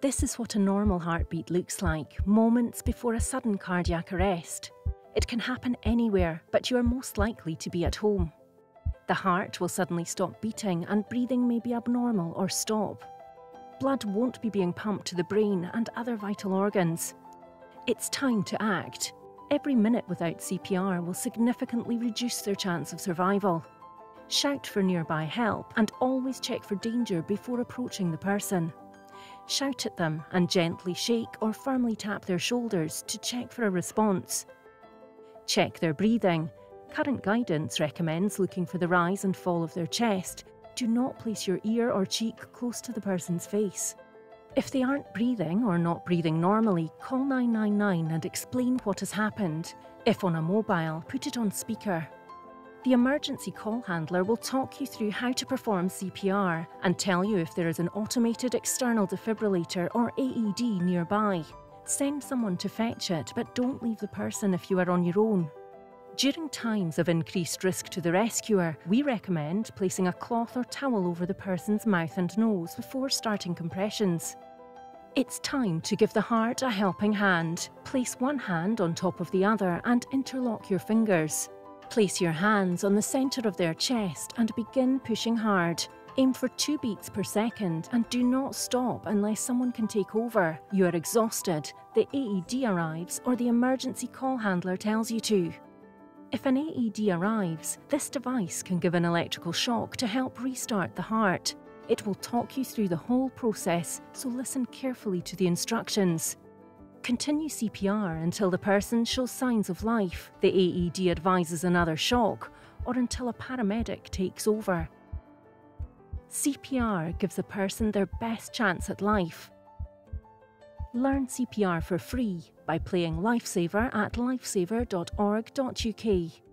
This is what a normal heartbeat looks like moments before a sudden cardiac arrest. It can happen anywhere, but you are most likely to be at home. The heart will suddenly stop beating and breathing may be abnormal or stop. Blood won't be being pumped to the brain and other vital organs. It's time to act. Every minute without CPR will significantly reduce their chance of survival. Shout for nearby help and always check for danger before approaching the person. Shout at them and gently shake or firmly tap their shoulders to check for a response. Check their breathing. Current guidance recommends looking for the rise and fall of their chest. Do not place your ear or cheek close to the person's face. If they aren't breathing or not breathing normally, call 999 and explain what has happened. If on a mobile, put it on speaker. The emergency call handler will talk you through how to perform CPR and tell you if there is an automated external defibrillator or AED nearby. Send someone to fetch it, but don't leave the person if you are on your own. During times of increased risk to the rescuer, we recommend placing a cloth or towel over the person's mouth and nose before starting compressions. It's time to give the heart a helping hand. Place one hand on top of the other and interlock your fingers. Place your hands on the centre of their chest and begin pushing hard. Aim for two beats per second and do not stop unless someone can take over. You are exhausted, the AED arrives, or the emergency call handler tells you to. If an AED arrives, this device can give an electrical shock to help restart the heart. It will talk you through the whole process, so listen carefully to the instructions. Continue CPR until the person shows signs of life, the AED advises another shock, or until a paramedic takes over. CPR gives a person their best chance at life. Learn CPR for free by playing Lifesaver at lifesaver.org.uk.